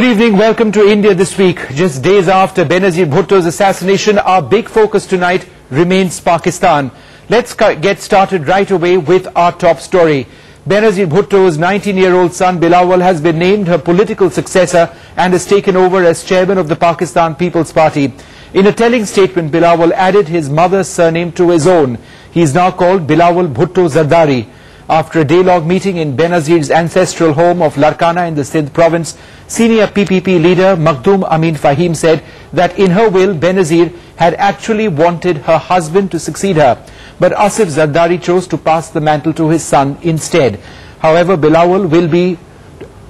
Good evening. Welcome to India this week. Just days after Benazir Bhutto's assassination, our big focus tonight remains Pakistan. Let's get started right away with our top story. Benazir Bhutto's 19-year-old son Bilawal has been named her political successor and has taken over as chairman of the Pakistan People's Party. In a telling statement, Bilawal added his mother's surname to his own. He is now called Bilawal Bhutto Zardari. After a day-long meeting in Benazir's ancestral home of Larkana in the Sindh province, senior PPP leader Makhdoom Amin Fahim said that in her will, Benazir had actually wanted her husband to succeed her. But Asif Zardari chose to pass the mantle to his son instead. However, Bilawal will be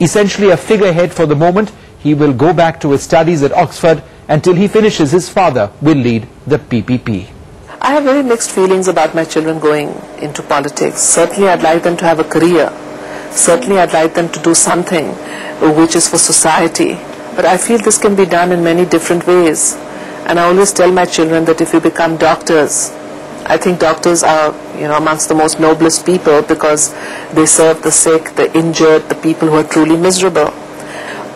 essentially a figurehead for the moment. He will go back to his studies at Oxford until he finishes his father will lead the PPP. I have very mixed feelings about my children going into politics. Certainly I'd like them to have a career. Certainly I'd like them to do something which is for society. But I feel this can be done in many different ways. And I always tell my children that if you become doctors, I think doctors are, you know, amongst the most noblest people because they serve the sick, the injured, the people who are truly miserable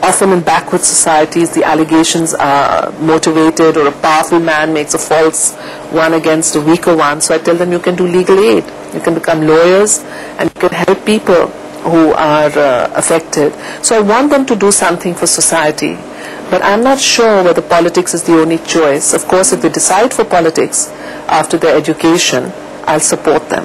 often in backward societies the allegations are motivated or a powerful man makes a false one against a weaker one. So I tell them you can do legal aid, you can become lawyers and you can help people who are uh, affected. So I want them to do something for society. But I'm not sure whether politics is the only choice. Of course, if they decide for politics after their education, I'll support them.